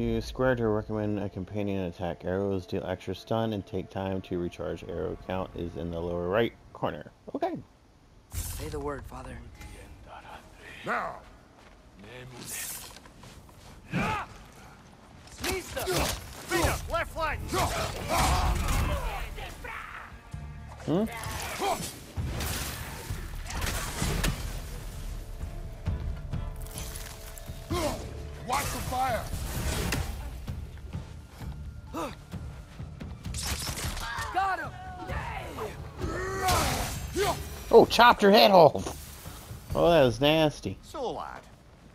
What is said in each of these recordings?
Use square to recommend a companion attack. Arrows deal extra stun and take time to recharge. Arrow count is in the lower right corner. Okay. Say the word, Father. Now! Mista! Freedom! Left flank! Hmm? Watch the fire! Oh, chopped your head off. Oh, that was nasty. So, lad,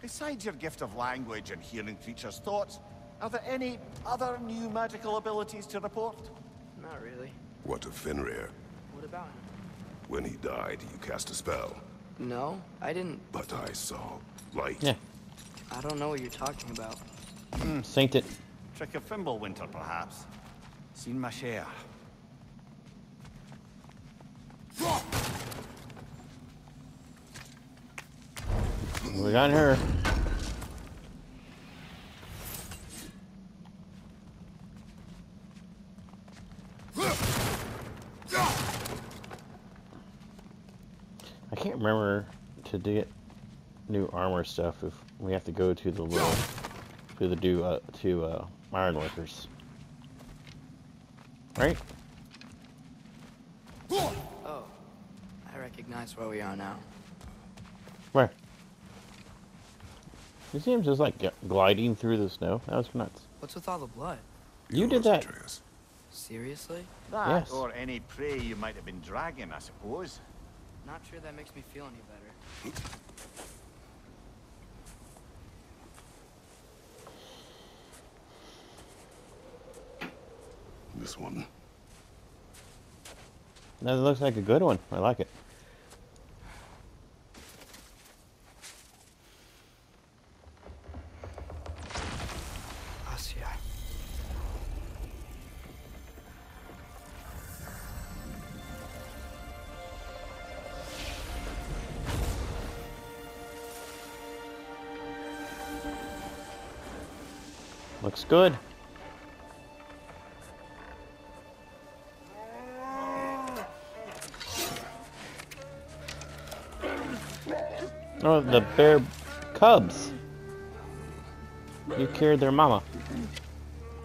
besides your gift of language and hearing creatures' thoughts, are there any other new magical abilities to report? Not really. What of Fenrir? What about him? When he died, you cast a spell. No, I didn't. But I saw light. Yeah, I don't know what you're talking about. Hmm, synced it. Trick of Fimbulwinter, perhaps? Seen my share. We got her. I can't remember to get new armor stuff if we have to go to the little to the do uh, to uh, ironworkers. Right? Oh, I recognize where we are now. Where? It seems just like gliding through the snow. That was nuts. What's with all the blood? You did that. Atreus. Seriously? That, Yes. or any prey you might have been dragging, I suppose. Not sure that makes me feel any better. This one. That looks like a good one. I like it. Looks good. Oh, the bear cubs. You carried their mama.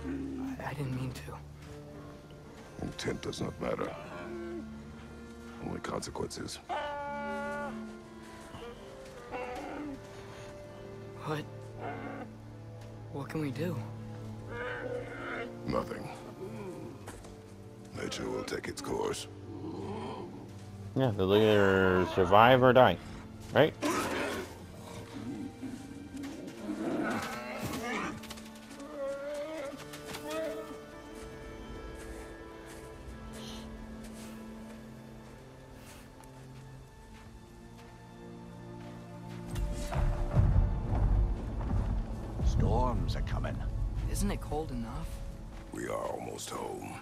I, I didn't mean to. Intent does not matter. Only consequences. What? What can we do? Nothing. Nature will take its course. Yeah, they'll either survive or die. Right? Storms are coming. Isn't it cold enough? We are almost home.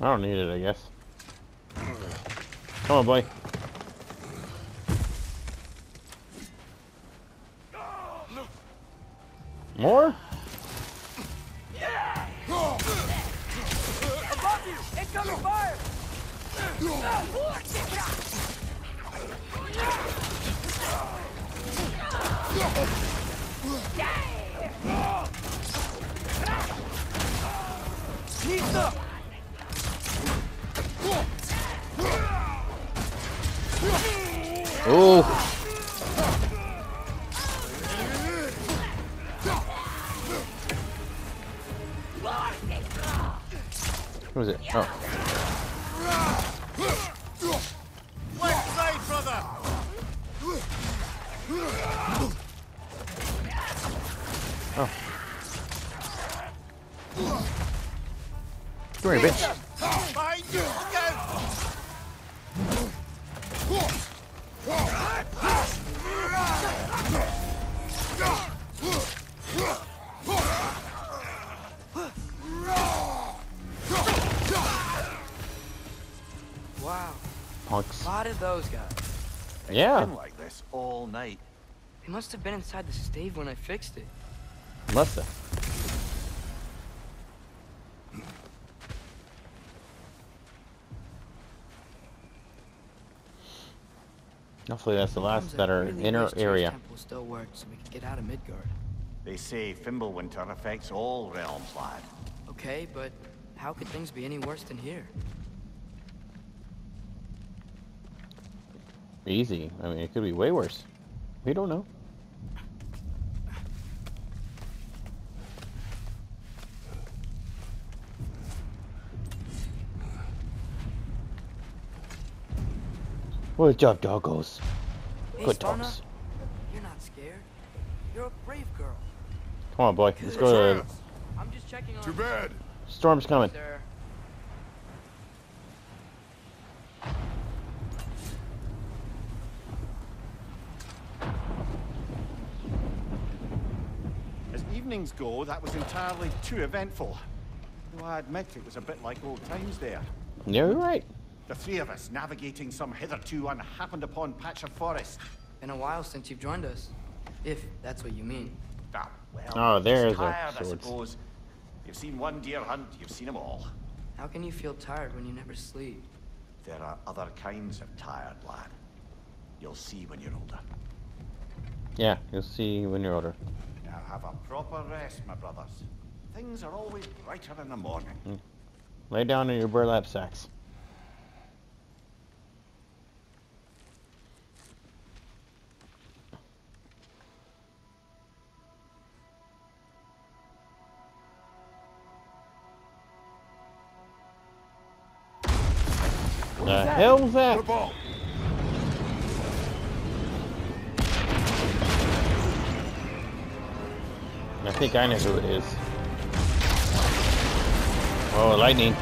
I don't need it, I guess. Come on, boy. More? Wow. Punks. A lot of those guys. Yeah. Been like this all night. They must have been inside the stave when I fixed it. Must have. Hopefully that's the last Sometimes I better really inner wish Tyr's area. temple still worked so we could get out of Midgard. They say Fimbulwinter affects all realms, lad. Okay, but how could things be any worse than here? Easy. I mean, it could be way worse. We don't know. Good job, doggos. Hey, Good Sparna, dogs. you're not scared. You're a brave girl. Come on, boy. Let's go to... I'm just checking on Too bad. Storm's coming. Sir. As evenings go, that was entirely too eventful. Though I admit it was a bit like old times there. Yeah, you're right. The three of us navigating some hitherto unhappened upon patch of forest. Been a while since you've joined us. If that's what you mean. Ah, well, Oh, there's just our tired, I suppose. You've seen one deer hunt, you've seen them all. How can you feel tired when you never sleep? There are other kinds of tired, lad. You'll see when you're older. Yeah, you'll see when you're older. Proper rest, my brothers. Things are always brighter in the morning. Hmm. Lay down in your burlap sacks. What The hell's that? Ball. I think I know who it is. Oh, lightning.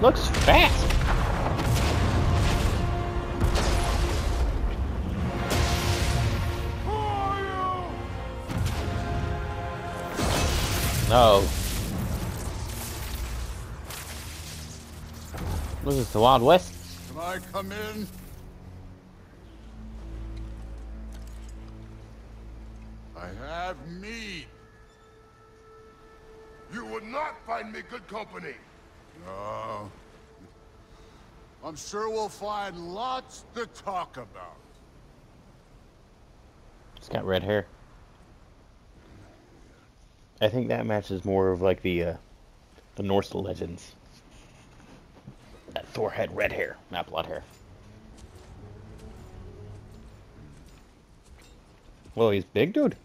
Looks fast. No. What is this, the Wild West? Can I come in? Have meat. You would not find me good company. No. I'm sure we'll find lots to talk about. It's got red hair. I think that matches more of like the uh, the Norse legends. That Thor had red hair, not blood hair. Well, he's big, dude.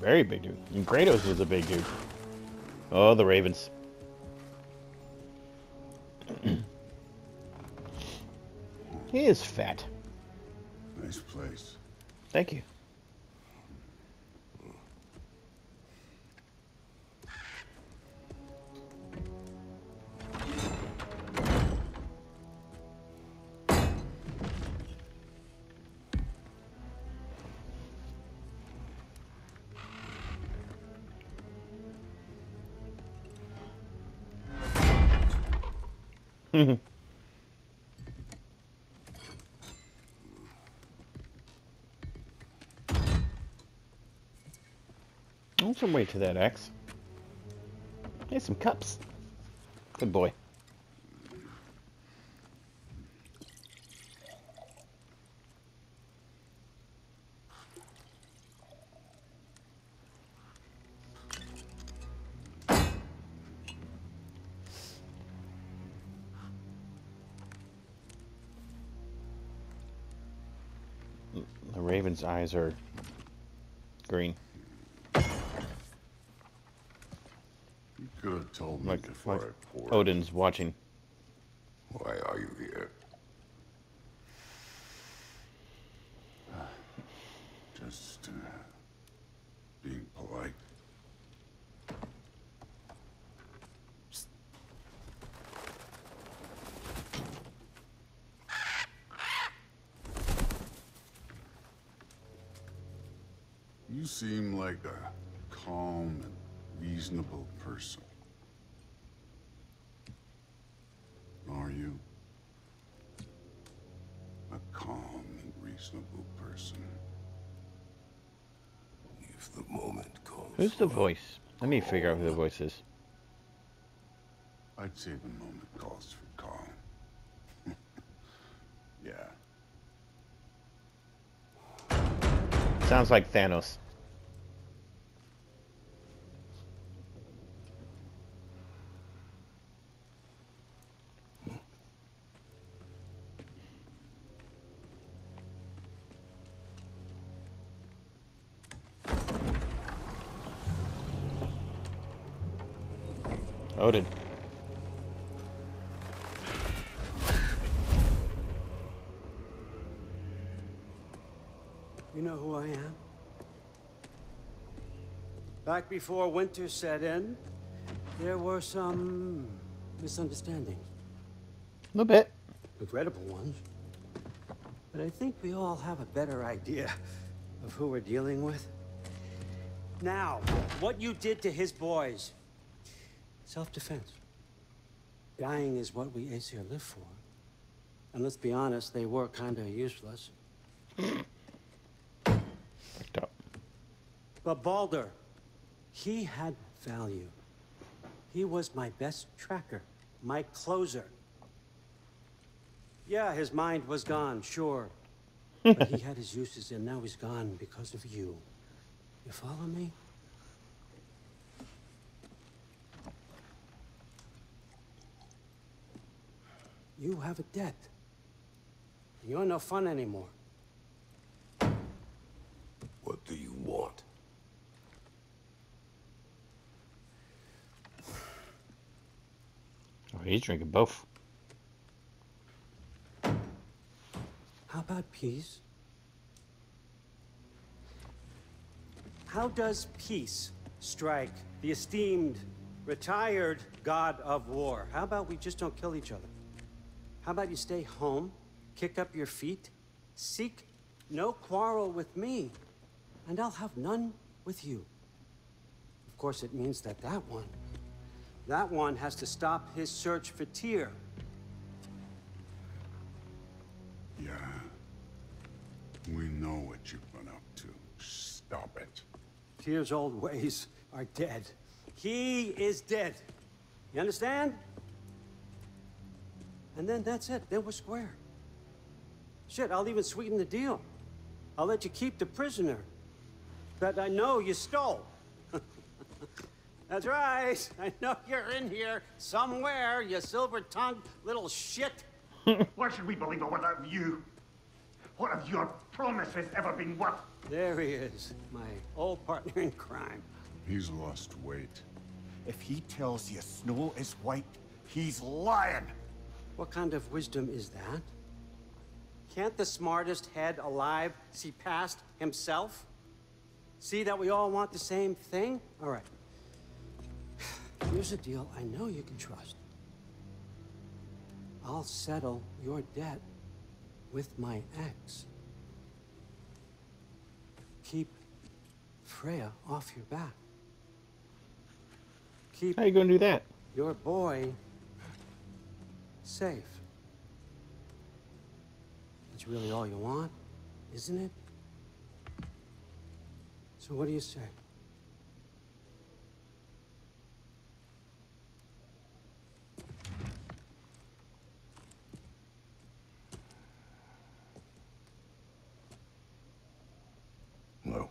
Very big dude. And Kratos was a big dude. Oh, the Ravens. he is fat. Nice place. Thank you. Oh, to that axe. Here's some cups. Good boy. The raven's eyes are green. You could have told me Like, before like I poured. Odin's watching. Why are you here? Just uh, being polite. You seem like a calm and reasonable person. Are you? A calm and reasonable person. If the moment calls. Who's the voice? Let me figure out who the voice is. I'd say the moment calls for calm. yeah. Sounds like Thanos. Odin. You know who I am? Back before winter set in, there were some misunderstandings. A little bit. Regrettable ones. But I think we all have a better idea of who we're dealing with. Now, what you did to his boys. Self-defense. Dying is what we Aesir live for. And let's be honest, they were kinda useless. Fucked up. But Baldur, he had value. He was my best tracker, my closer. Yeah, his mind was gone, sure. but he had his uses, and now he's gone because of you. You follow me? You have a debt. You're no fun anymore. What do you want? Oh, he's drinking both. How about peace? How does peace strike the esteemed, retired god of war? How about we just don't kill each other? How about you stay home, kick up your feet, seek no quarrel with me, and I'll have none with you. Of course, it means that that one, that one has to stop his search for Tyr. Yeah. We know what you've been up to. Stop it. Tyr's old ways are dead. He is dead. You understand? And then that's it. Then we're square. Shit, I'll even sweeten the deal. I'll let you keep the prisoner that I know you stole. that's right. I know you're in here somewhere, you silver-tongued little shit. Why should we believe a word of you? What have your promises ever been worth? There he is, my old partner in crime. He's lost weight. If he tells you snow is white, he's lying. What kind of wisdom is that? Can't the smartest head alive see past himself? See that we all want the same thing? All right. Here's a deal I know you can trust. I'll settle your debt with my ex. Keep Freya off your back. Keep How you gonna do that? your boy safe. That's really all you want, isn't it? So what do you say? No.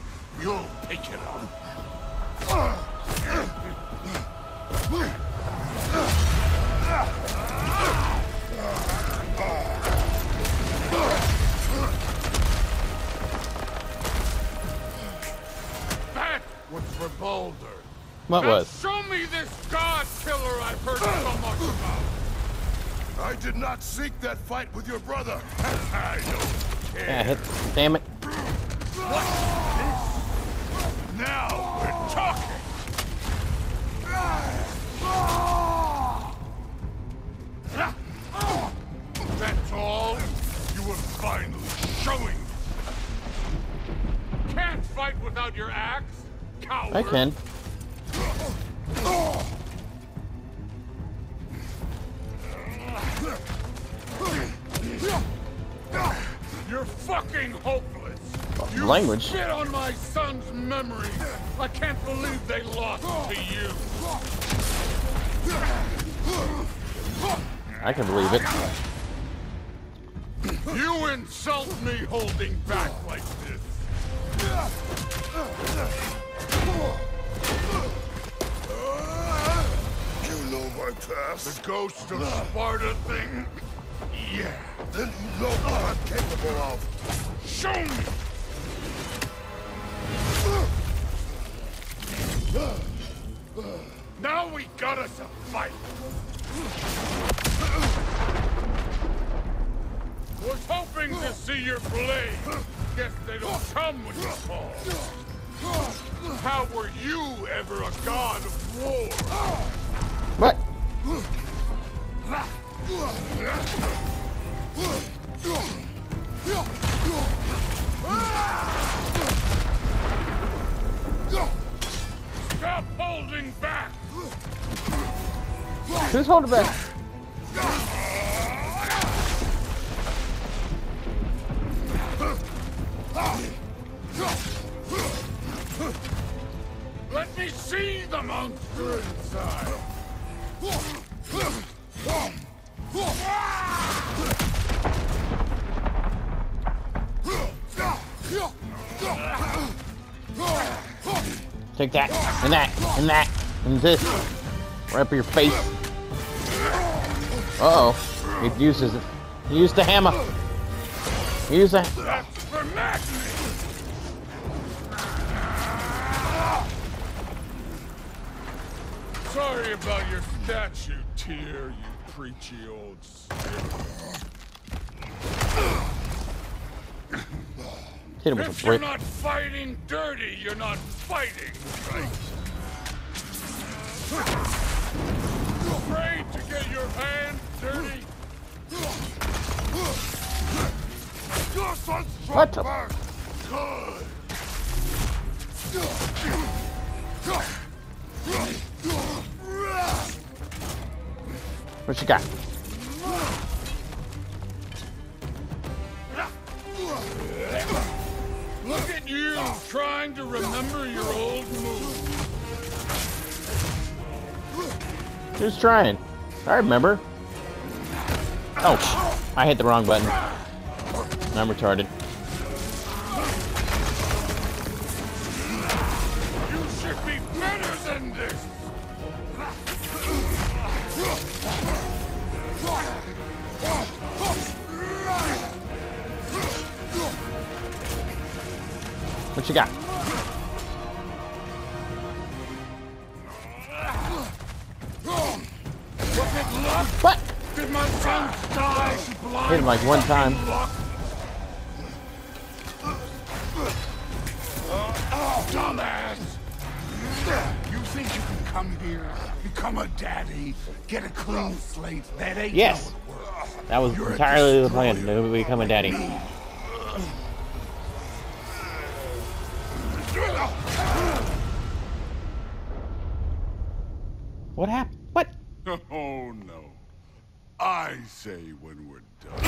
You'll pick it up. That was for Baldur. What was? Show me this god killer I've heard so much about. I did not seek that fight with your brother. I don't care. Yeah, damn it. What? Now we're talking. That's all? You were finally showing. Can't fight without your axe, coward. I can. You're fucking hopeless. You Language. on my memory. I can't believe they lost to you. I can believe it. You insult me holding back like this. You know my past. The ghost of Sparta thing? Yeah. Then you know what I'm capable of. Show me! Now we got us a fight. Was hoping to see your blade. Guess they don't come when you fall. How were you ever a god of war? What? Ah! Stop holding back! Who's holding back? Let me see the monster inside! Take that, and that, and that, and this. Right up your face. Uh oh. He uses it. He used the hammer. He used the. Sorry about your statue, Tyr, you preachy old. Hit him with If a you're brick. not fighting dirty, you're not fighting right. Afraid to get your hands dirty? Your son's What the- Good. What you got? Trying to remember your old moves. Who's trying? I remember. Oh, I hit the wrong button. I'm retarded. What you got? What? Did my son die? Hit him like one time. Dumbass! You think you can come here, become a daddy, get a clean slate? That ain't Yes. That was You're entirely the plan to become a daddy. What happened? What? Oh no. I say when we're done.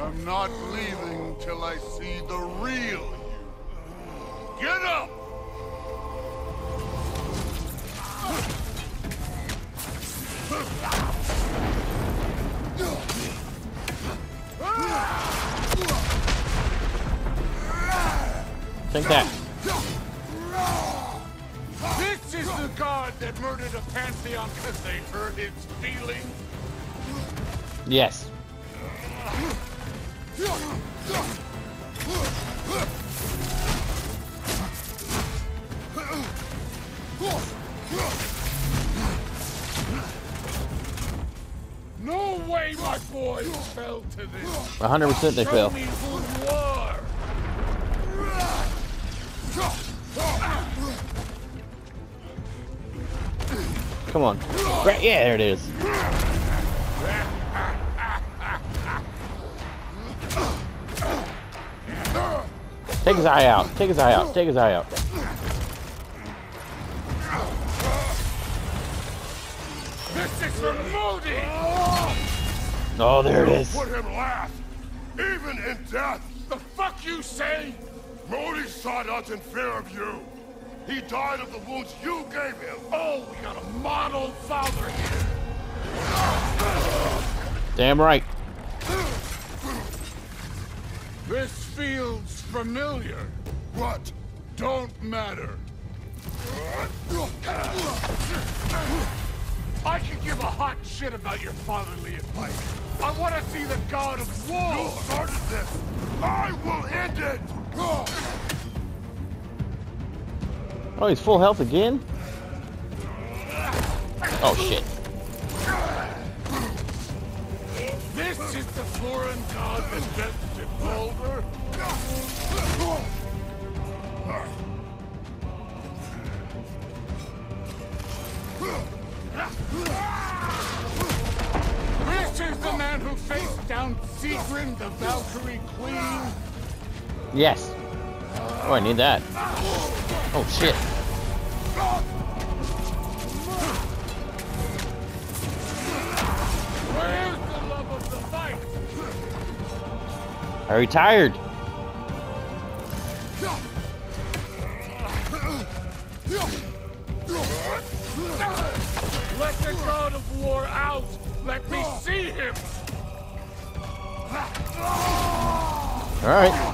I'm not leaving till I see the real you. Get up! Take that. that murdered a Pantheon because they hurt its feelings? Yes. No way my boys fell to this. 100% they Show fell. Come on. Right, yeah, there it is. Take his eye out. Take his eye out. Take his eye out. This is for Modi. Oh, there it is. Put him last. Even in death. The fuck you say? Modi sought us in fear of you. He died of the wounds you gave him. Oh, we got a model father here. Damn right. This feels familiar. What? Don't matter. I can give a hot shit about your fatherly advice. I want to see the god of war. You started this. I will end it. Oh, he's full health again? Oh, shit. This is the foreign god that bent Baldur. This is the man who faced down Sigrun, the Valkyrie Queen. Yes. Oh, I need that. Oh, shit. Where's the love of the fight? I retired. Let the god of war out! Let me see him! All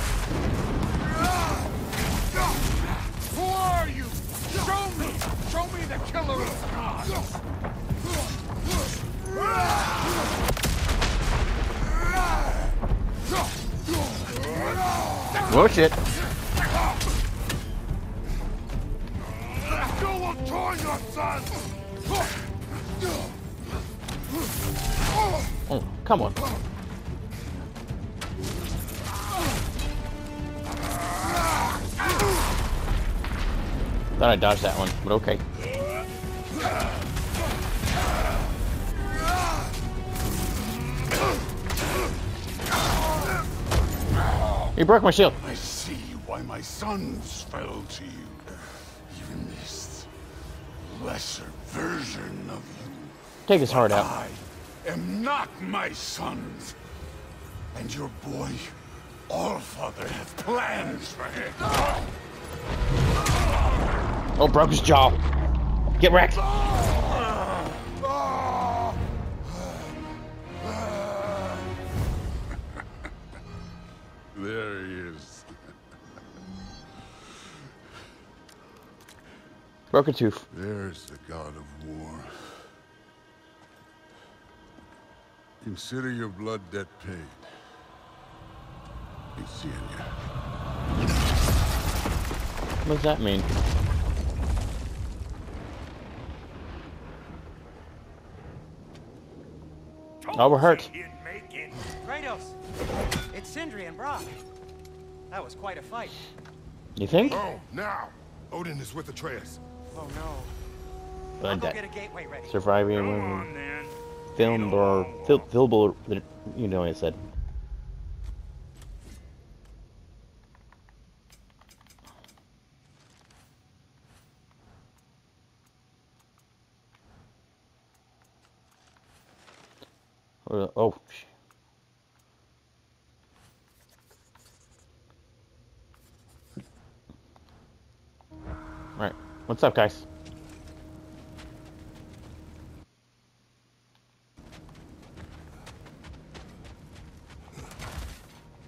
Show me! Show me the killer of gods! Oh shit. You will join your son! Oh, come on. Thought I dodged that one, but okay. He broke my shield. I see why my sons fell to you. Even this lesser version of you. Take his heart out. I am not my sons. And your boy, Allfather, has plans for him. Oh, broke his jaw. Get wrecked. There he is. Broke a tooth. There's the god of war. Consider your blood debt paid. Be seeing you. What does that mean? Oh, we're hurt. Kratos! It's Sindri and Brok. That was quite a fight. You think? Oh, oh now! Odin is with Atreus. Oh no. I'll go get a gateway ready. Surviving women. Film or fil filable. You know what I said. Uh, oh. sh- Alright. What's up, guys?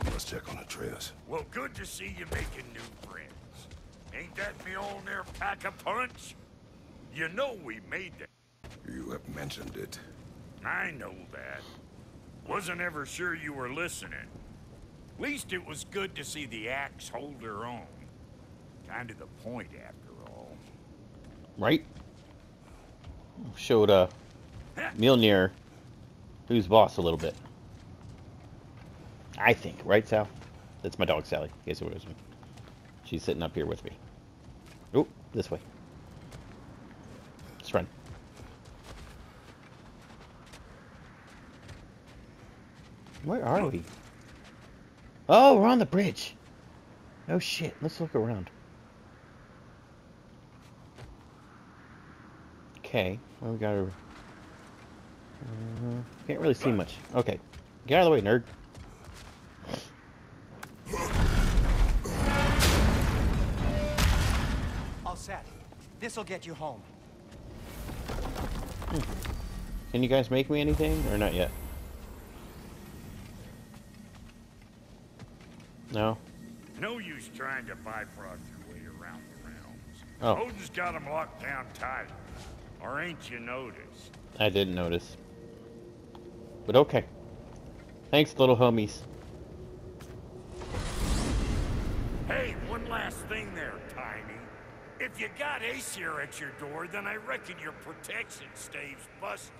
Let's check on Atreus. Well, good to see you making new friends. Ain't that me old there pack a punch? You know we made that. You have mentioned it. I know that. Wasn't ever sure you were listening. Least it was good to see the axe hold her own. Kind of the point, after all. Right? Showed uh Mjolnir who's boss a little bit. I think, right, Sal? That's my dog, Sally. In case it was. She's sitting up here with me. Oh, this way. Let's run. Where are we? Oh, we're on the bridge. Oh shit, let's look around. Okay, well, we got to. Uh, can't really see much. Okay, get out of the way, nerd. All set. This'll get you home. Can you guys make me anything or not yet? No. No use trying to bifrost your way around the realms. Oh. Odin's got them locked down tight. Or ain't you noticed? I didn't notice. But okay. Thanks, little homies. Hey, one last thing there, Tiny. If you got Aesir at your door, then I reckon your protection stave's busted.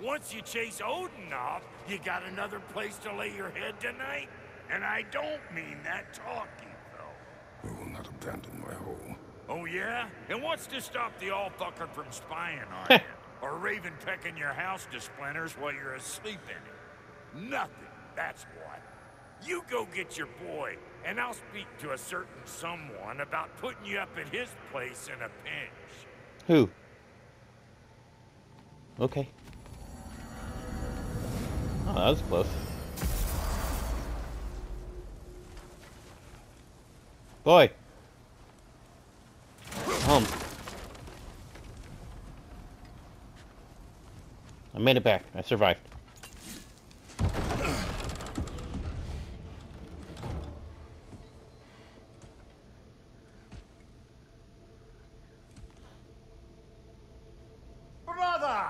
Once you chase Odin off, you got another place to lay your head tonight? And I don't mean that talking, though. We will not abandon my home. Oh, yeah? And what's to stop the all-fucker from spying on you? Or Raven pecking your house to splinters while you're asleep in it? Nothing, that's what. You go get your boy, and I'll speak to a certain someone about putting you up at his place in a pinch. Who? Okay. Oh, that was close. Boy. Home. I made it back. I survived. Brother!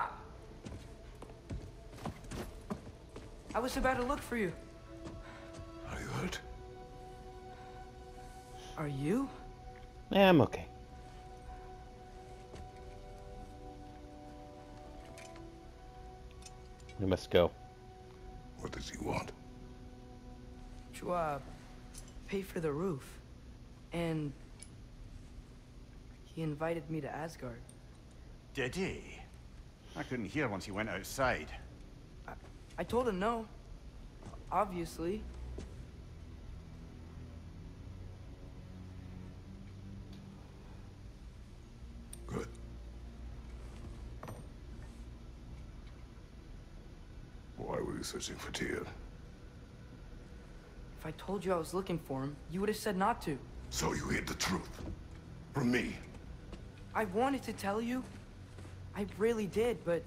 I was about to look for you. For the roof. And... He invited me to Asgard. Did he? I couldn't hear once he went outside. I told him no. Obviously. Good. Why were you searching for Tyr? If I told you I was looking for him, you would have said not to. So you hid the truth. From me. I wanted to tell you. I really did, but...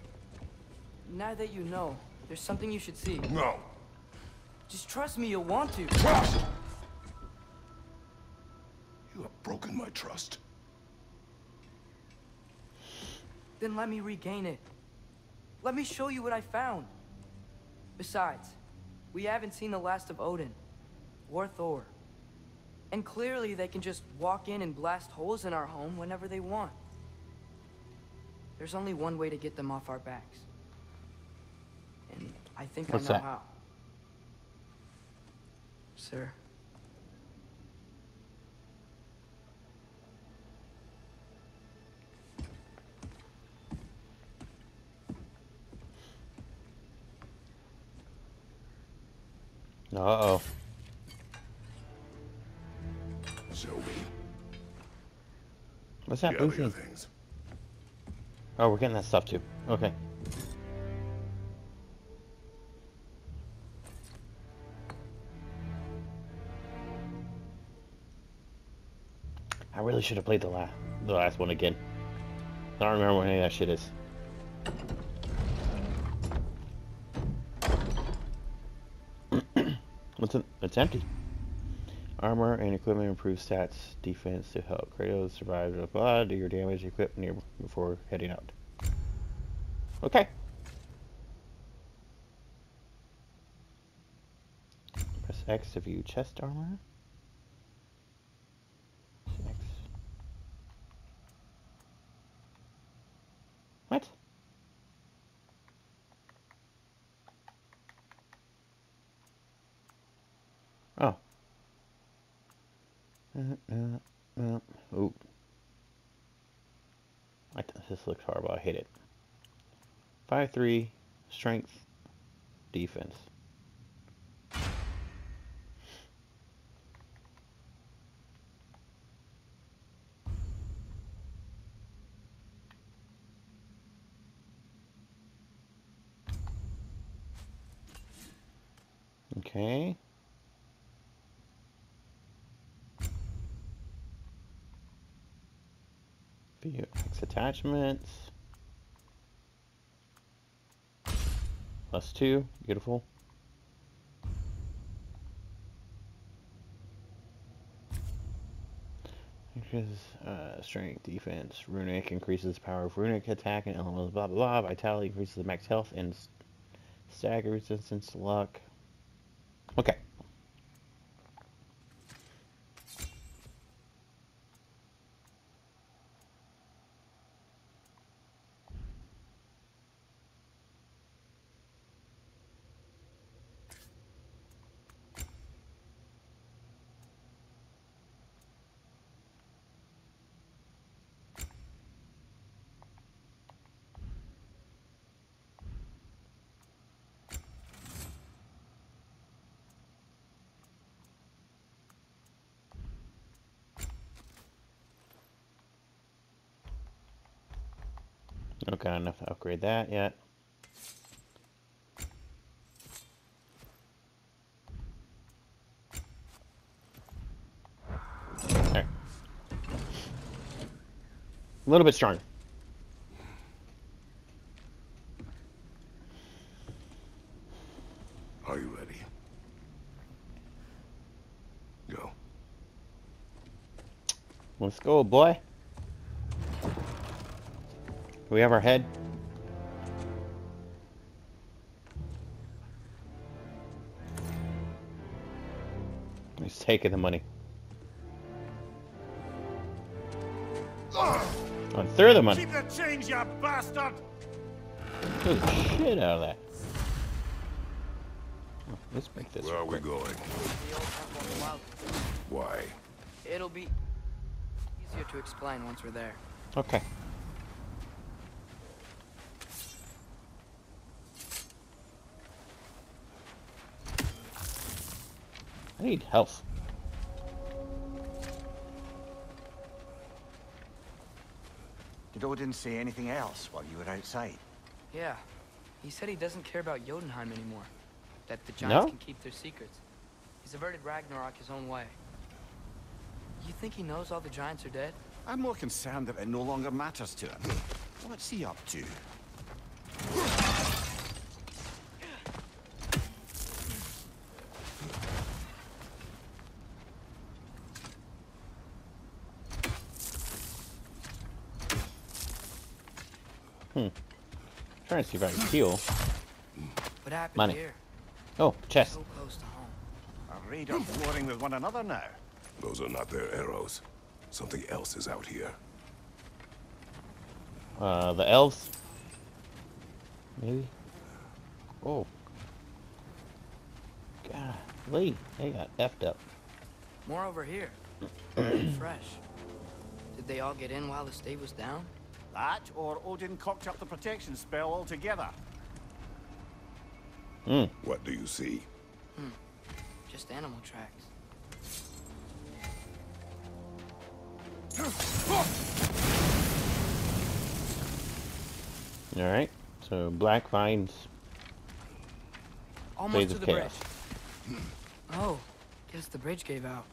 Now that you know, there's something you should see. No. Just trust me, you'll want to. Trust! You have broken my trust. Then let me regain it. Let me show you what I found. Besides, we haven't seen the last of Odin. Or Thor. And clearly they can just walk in and blast holes in our home whenever they want. There's only one way to get them off our backs. And I think What's I know that? how. Sir. Uh-oh. What's that? Oh, we're getting that stuff too. Okay. I really should have played the last the last one again. I don't remember what any of that shit is. What's it? it's empty. Armor and equipment improve stats, defense to help Kratos survive. Blah, blah, do your damage, equip near before heading out. Okay. Press X to view chest armor. Press X. What? Oh. Uh, uh, uh, oh. I th- this looks horrible. I hate it. 5 3, strength, defense. Okay. View attachments. Plus two, beautiful. Increases uh, strength, defense, runic increases power of runic attack and elements, blah blah blah. Vitality increases the max health and stagger resistance luck. Okay. Don't got that yet. There. A little bit stronger. Are you ready? Go. Let's go, boy. We have our head. Taking the money. Oh, going through the money. Keep the change, you bastard! Took the shit out of that. Oh, let's make this. Where are we going? The old temple on the wild. Why? It'll be easier to explain once we're there. Okay. I need health. Did Odin say anything else while you were outside? Yeah. He said he doesn't care about Jotunheim anymore. That the giants No? can keep their secrets. He's averted Ragnarok his own way. You think he knows all the giants are dead? I'm more concerned that it no longer matters to him. What's he up to? Trying to see if I can heal. What happened Money. here? Oh, chest. So close to home. Are raiders warring with one another now? Those are not their arrows. Something else is out here. Uh, the elves. Maybe. Oh. God, Lee, they got effed up. More over here. Fresh. Did they all get in while the state was down? That, or Odin cocked up the protection spell altogether. Hmm. What do you see? Just animal tracks. All right. So black vines. Almost Blades to of the chaos. bridge. Oh, guess the bridge gave out.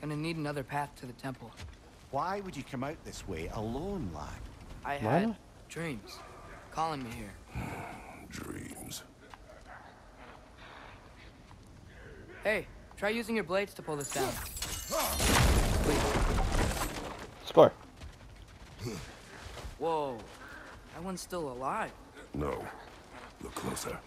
Gonna need another path to the temple. Why would you come out this way alone, lad? I Why had not? dreams calling me here. Dreams. Hey, try using your blades to pull this down. Score. Whoa, that one's still alive. No. Look closer.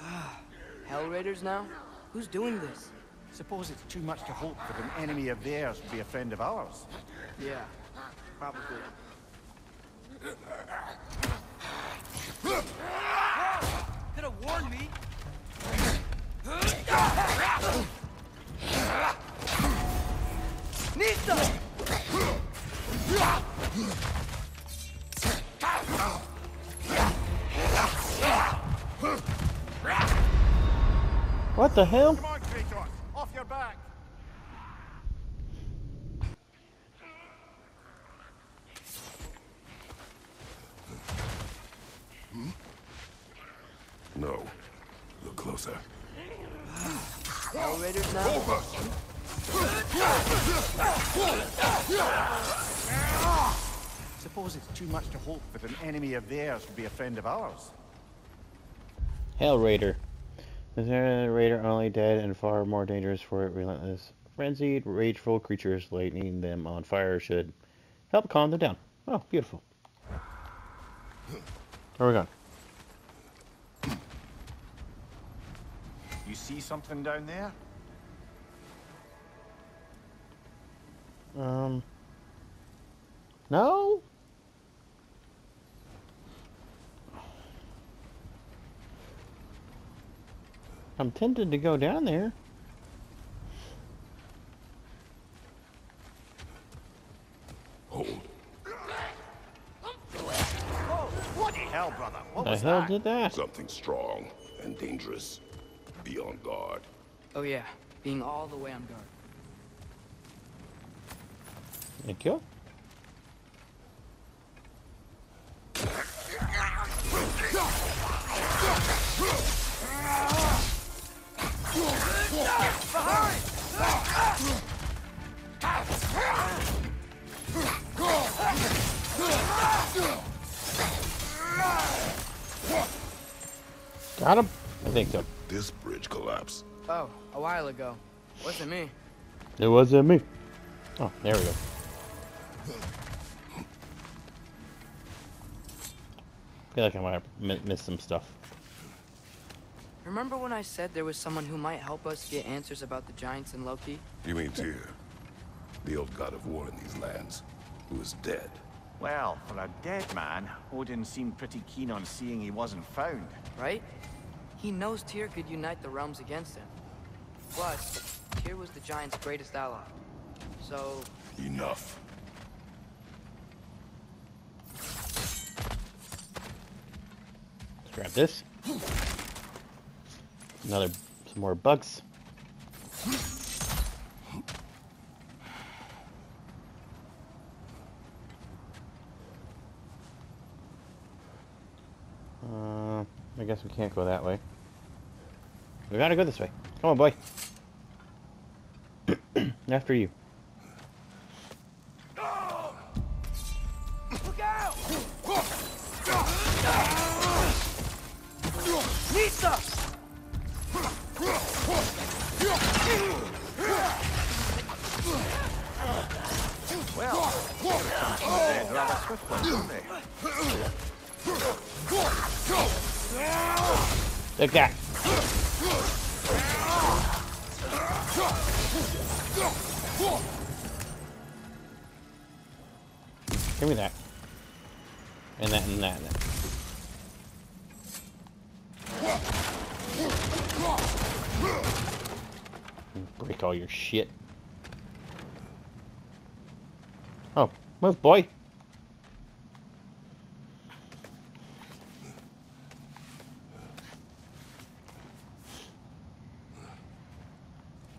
Hel-Raiders now? Who's doing this? Suppose it's too much to hope that an enemy of theirs would be a friend of ours. Yeah, probably. Could have warned me. Nista! What the hell? Come on, Kratos! Off your back! No. Look closer. Hel-Raiders now? Suppose it's too much to hope that an enemy of theirs would be a friend of ours. Hel-Raider. Is there a raider only dead and far more dangerous for it relentless, frenzied, rageful creatures lighting them on fire should help calm them down. Oh, beautiful. Where are we going? You see something down there? Um. No? I'm tempted to go down there. Hold. Bloody hell, brother! What the was hell that? did that? Something strong and dangerous. Be on guard. Oh yeah, being all the way on guard. Thank you. Got him? I think so. This bridge collapsed. Oh, a while ago. Wasn't me. It wasn't me. Oh, there we go. feel like I might have missed some stuff. Remember when I said there was someone who might help us get answers about the giants and Loki? You mean Tyr? The old god of war in these lands, who is dead. Well, for a dead man, Odin seemed pretty keen on seeing he wasn't found. right? He knows Tyr could unite the realms against him. Plus, Tyr was the Giants' greatest ally. So, Enough. Let's grab this. Another, some more bugs. Uh, I guess we can't go that way. We gotta go this way. Come on, boy. After you. look out! Nisa! Well? Take that. Give me that. And that and that. And that. Break all your shit. Oh, move, boy.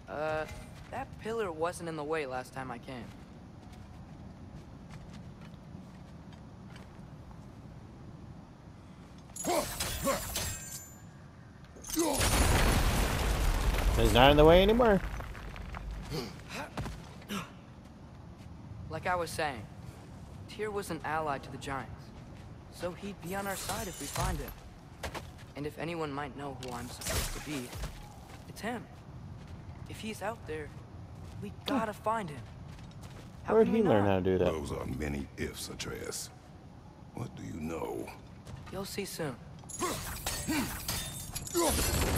Uh, that pillar wasn't in the way last time I came. It's not in the way anymore. Like I was saying, Tyr was an ally to the Giants. So he'd be on our side if we find him. And if anyone might know who I'm supposed to be, it's him. If he's out there, we gotta find him. How Where'd he learn not? how to do that? Those are many ifs, Atreus. What do you know? You'll see soon.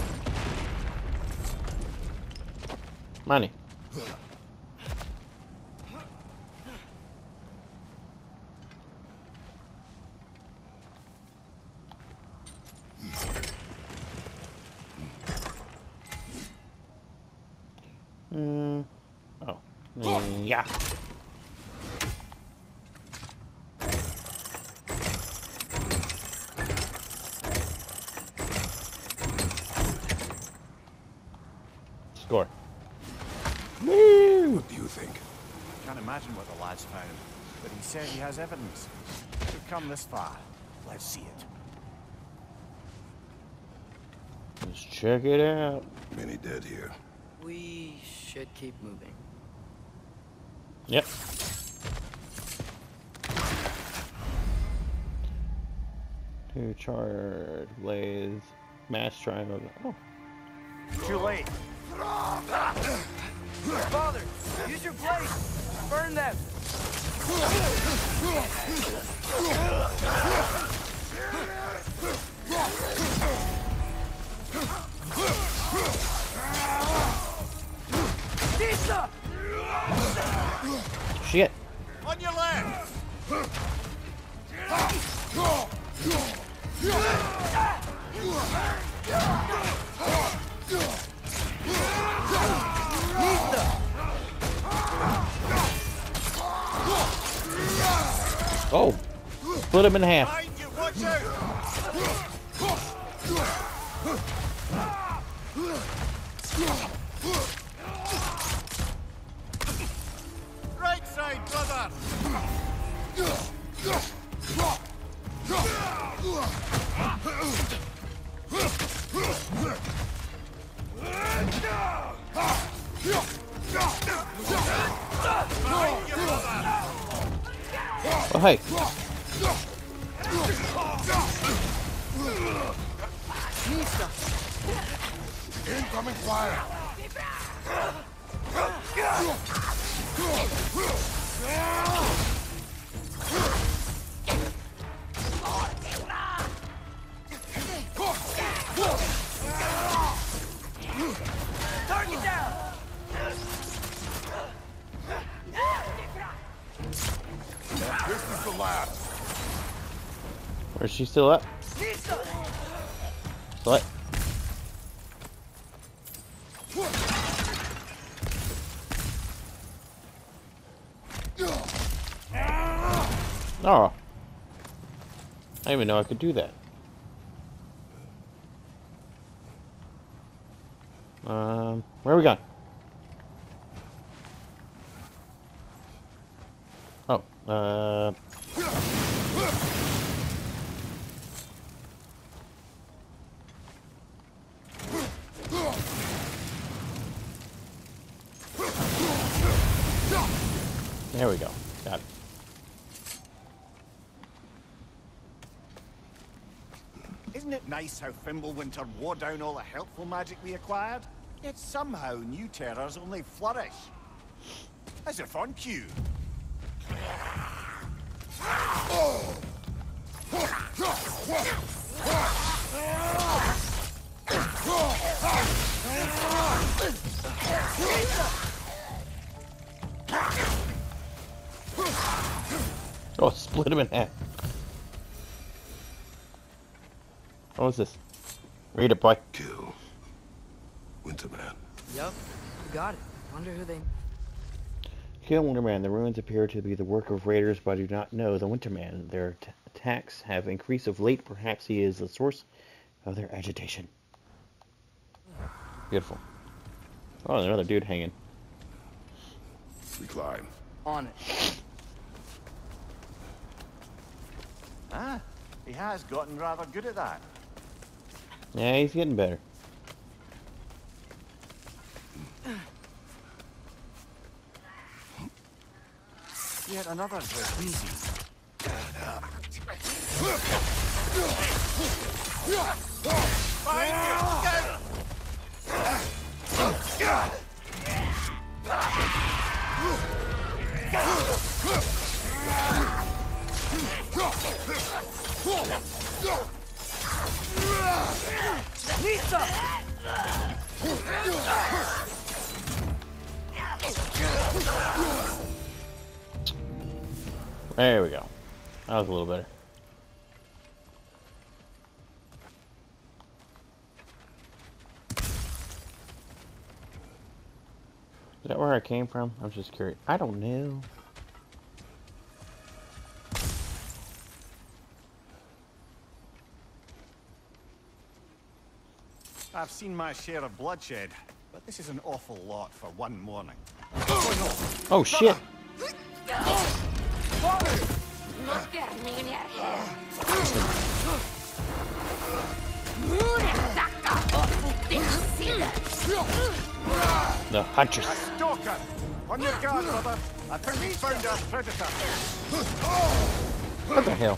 Money. Mm. Oh. Mm, yeah. Score. What do you think? Can't imagine what the lad's found, but he says he has evidence. We've come this far. Let's see it. Let's check it out. Many dead here. We should keep moving. Yep. Two charred blaze, mass triangle. Oh, Too late. Father, use your blade! Burn them! Oh, split him in half. Oh hey, Incoming fire! Target she still up? What? Oh. I didn't even know I could do that. Um, where are we going? Oh, uh, there we go. Got it. How Fimbulwinter wore down all the helpful magic we acquired? Yet somehow new terrors only flourish. As if on cue. Oh, split him in half. What was this? Read it, boy. Kill. Winterman. Yup, you got it. Wonder who they... Kill Winterman. The ruins appear to be the work of raiders, but I do not know the Winterman. Their t- attacks have increased of late. Perhaps he is the source of their agitation. Beautiful. Oh, another dude hanging. We climb. On it. Ah, he has gotten rather good at that. Yeah, he's getting better. Yet another There we go. That was a little better. Is that where I came from? I'm just curious. I don't know. I've seen my share of bloodshed, but this is an awful lot for one morning. Oh shit! The huntress. Stalker! On your guard, brother! I think we found our predator! What the hell?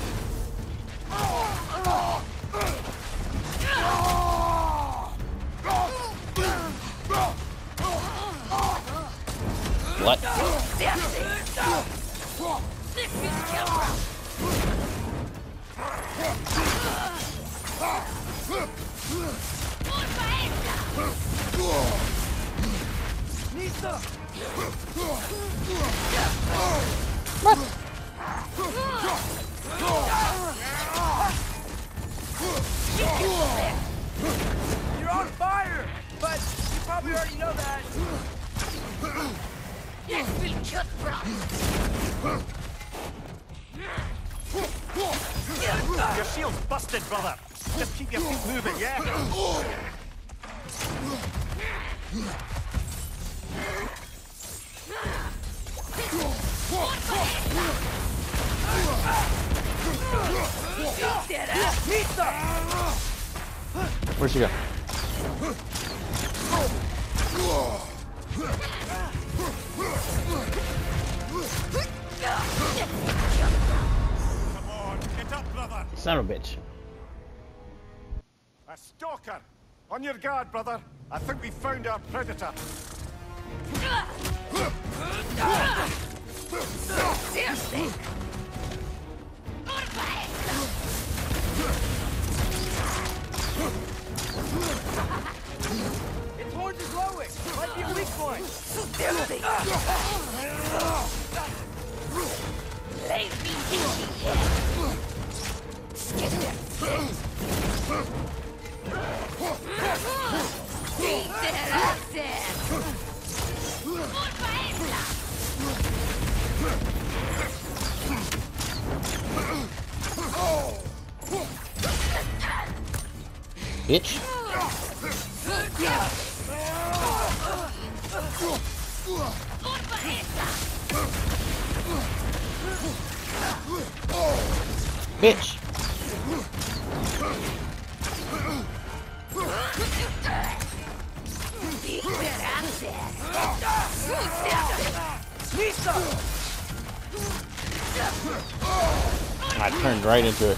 What? Nista! Your shield's busted, brother! Just keep your feet moving, yeah? Where'd she go? Come on, get up, brother! Son of a bitch. A stalker! On your guard, brother! I think we found our predator! Its horns are glowing. Might be a weak point. Bitch. Bitch. I turned right into it.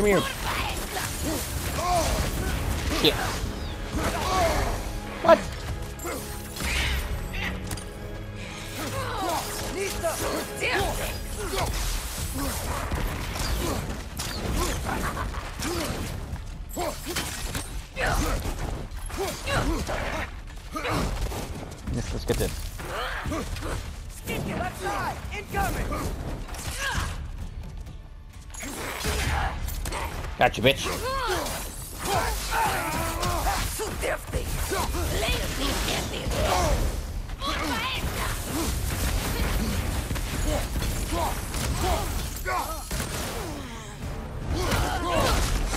Give me your... Gotcha, bitch.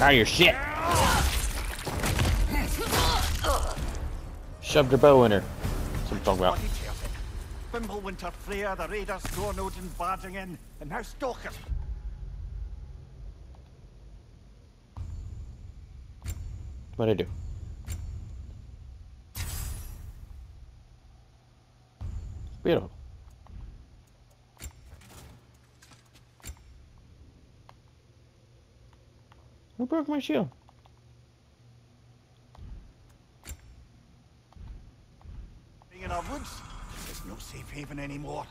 Out your shit. Shoved her bow in her. I'm talking about. Bloody Freya, the Raiders, Stornodin, Bardingen, and now Stalkers. What'd I do? Beautiful. Who broke my shield? In our woods, there's no safe haven anymore.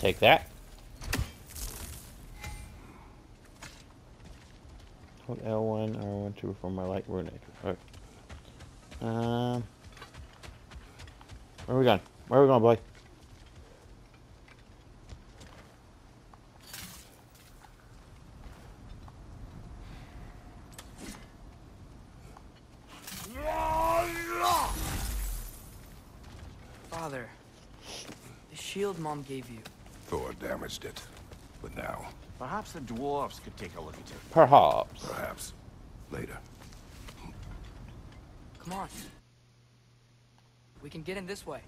Take that. Hold L1, R1, 2 for my light rune Okay. Um, where are we going? Where are we going, boy? Father, the shield Mom gave you. Thor damaged it. But now, Perhaps the dwarves could take a look at it. Perhaps. perhaps, later. Come on. We can get in this way.